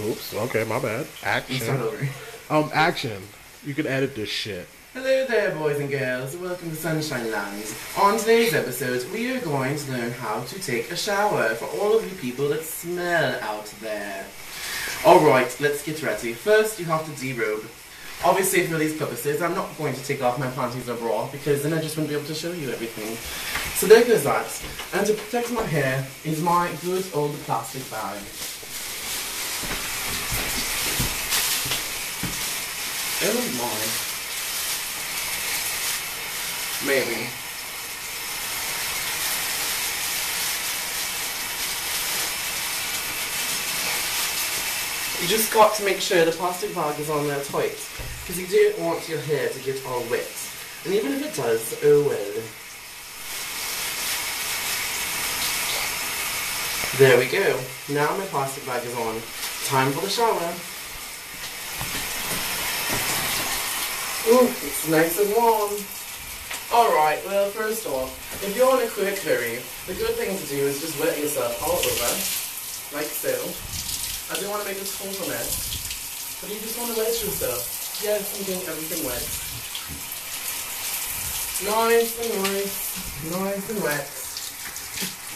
Oops. Okay, my bad. Action. Um, action. You can edit this shit. Hello there, boys and girls. Welcome to Sunshine Land. On today's episode, we are going to learn how to take a shower for all of you people that smell out there. Alright, let's get ready. First, you have to derobe. Obviously, for these purposes, I'm not going to take off my panties or bra because then I just wouldn't be able to show you everything. So there goes that. And to protect my hair is my good old plastic bag. Oh my. Maybe. You just got to make sure the plastic bag is on there tight. Because you don't want your hair to get all wet. And even if it does, oh well. There we go. Now my plastic bag is on. Time for the shower. Ooh, it's nice and warm. Alright, well, first off, if you're on a quick hurry, the good thing to do is just wet yourself all over, like so. I don't want to make a total mess, but you just want to wet yourself. Yes, I'm getting everything wet. Nice and nice, nice and wet.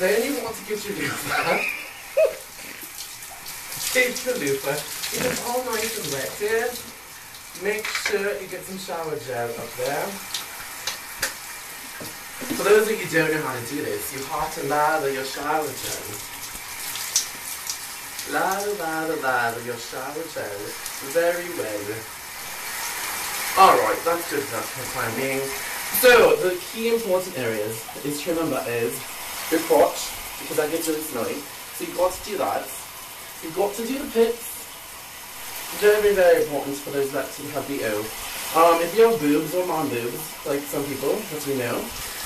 Then you want to get your loofah. Take the loofah. It is all nice and wet here. Make sure you get some shower gel up there. For those of you don't know how to do this, you have to lather your shower gel. Lather, lather, lather your shower gel very well. Alright, that's good enough for the time being. So, the key important areas is to remember is your crotch, because that gets really smelly. So you've got to do that. You've got to do the pits. Very, very important for those that have BO. Um, if you have boobs or non-boobs, like some people, as we know,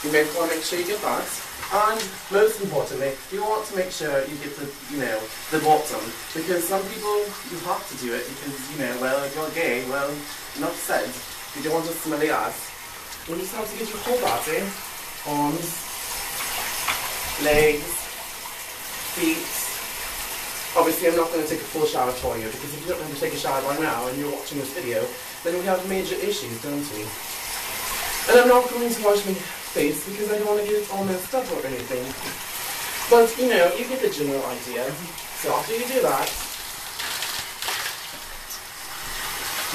you may want to make sure you get that. And most importantly, you want to make sure you get the, you know, the bottom. Because some people, you have to do it because, you know, well, if you're gay, well, enough said. You don't want a smelly ass. You just have to get your whole body, arms, legs, feet. Obviously, I'm not going to take a full shower for you because if you don't know to take a shower by now and you're watching this video, then we have major issues, don't we? And I'm not going to wash my face because I don't want to get it all messed up or anything. But, you know, you get the general idea. So after you do that,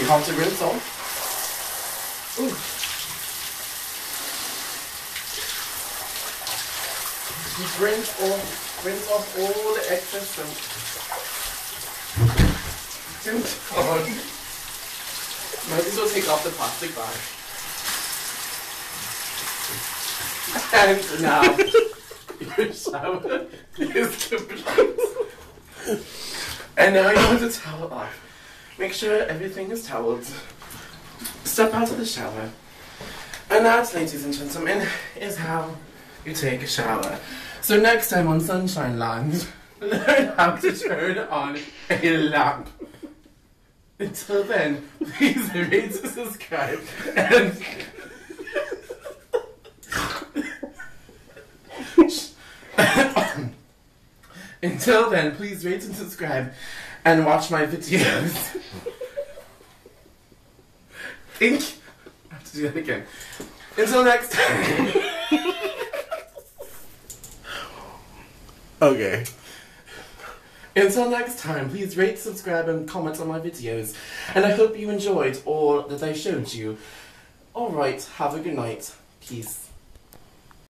you have to rinse off. Ooh. You rinse off, rinse off all the excess soap. Don't God. Might as well take off the plastic bag. And now, your shower is complete. And now you want to towel off. Make sure everything is toweled. Step out of the shower. And that, ladies and gentlemen, is how you take a shower. So next time on Sunshine Land, learn how to turn on a lamp. Until then, please rate, subscribe, and Until then, please rate and subscribe and watch my videos. Think I have to do that again. Until next time. Okay. Until next time, please rate, subscribe, and comment on my videos. And I hope you enjoyed all that I showed you. Alright, have a good night. Peace.